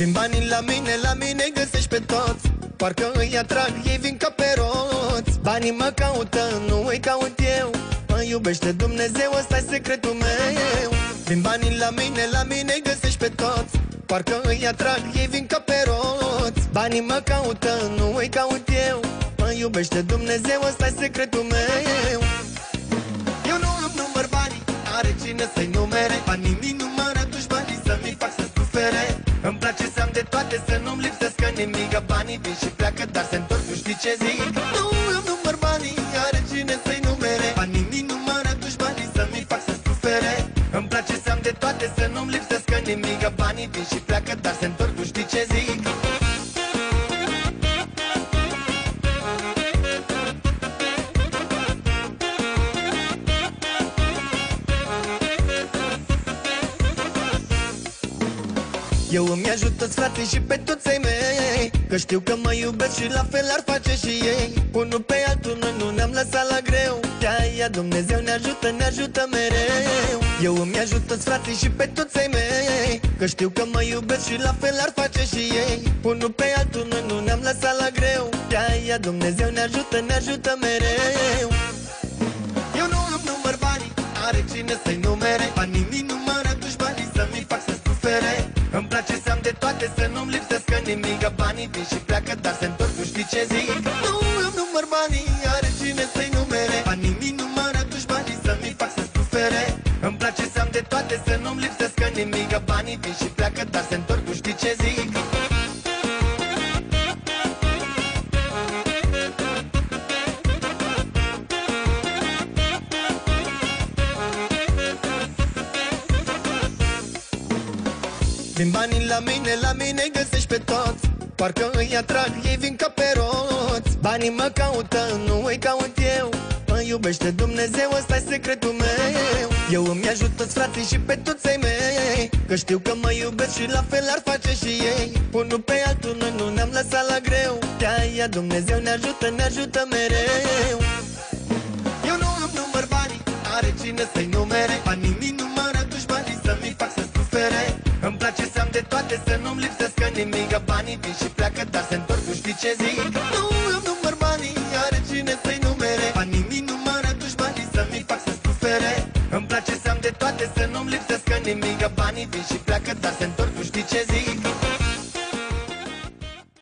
Din banii la mine, la mine găsești pe toți. Parcă îi atrag, ei vin ca pe roți. Banii mă caută, nu îi caut eu. Mă iubește Dumnezeu, ăsta e secretul meu. Din banii la mine, la mine găsești pe toți. Parcă îi atrag, ei vin ca pe roți. Banii mă caută, nu îi caut eu. Mă iubește Dumnezeu, ăsta e secretul meu nu-mi lipsească nimic Banii vin și pleacă, dar se întorc, nu știi ce zic. Nu îmi număr banii, are cine să-i numere. Banii mi numără dușmanii să-mi fac să sufere. Îmi place să am de toate, să nu-mi lipsească nimic Banii vin și pleacă, Eu îmi ajută frate și pe toți ai mei Că știu că mă iubesc și la fel ar face și ei. Unul pe altul noi nu ne-am lăsat la greu De-aia Dumnezeu ne ajută, ne ajută mereu. Eu îmi ajută frate și pe toți ai mei Că știu că mă iubesc și la fel ar face și ei. Unul pe altul noi nu ne-am lăsat la greu De-aia Dumnezeu ne ajută, ne ajută mereu. Eu nu îmi număr banii, are cine să-i numere Banii vin și pleacă, dar se întorc, nu știi ce zic. Nu îmi număr banii, are cine să-i numere. Banii mi numără dușmanii să-mi fac să sufere. Îmi place să am de toate, să nu-mi lipsească nimic. Banii vin și pleacă, dar se întorc, nu știi ce zic. Din banii la mine, la mine găsești pe toți Parcă îi atrag, ei vin ca pe roți. Banii mă caută, nu îi caut eu. Mă iubește Dumnezeu, ăsta e secretul meu. Eu îmi ajută frații și pe toți ai mei. Că știu că mă iubesc și la fel ar face și ei. Unul pe altul noi nu ne-am lăsat la greu. De-aia Dumnezeu ne ajută, ne ajută mereu. Eu nu îmi număr banii, are cine să-i numere? Banii mi să am de toate, să nu-mi lipsească nimic Banii vin și pleacă, dar se întorc, nu știi ce zic. Nu îmi număr banii, are cine să-i numere? Banii mi numără dușmanii să-mi fac să sufere. Îmi place să am de toate, să nu-mi lipsească nimic Banii vin și pleacă, dar se întorc,